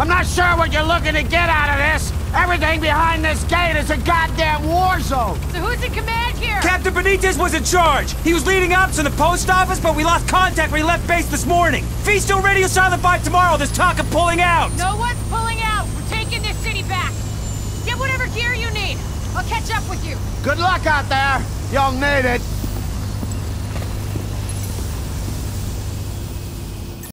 I'm not sure what you're looking to get out of this. Everything behind this gate is a goddamn war zone. So who's in command here? Captain Benitez was in charge. He was leading ops in the post office, but we lost contact when he left base this morning. Feast on radio silent by tomorrow, there's talk of pulling out. No one's pulling out. We're taking this city back. Get whatever gear you need. I'll catch up with you. Good luck out there. You'll need it.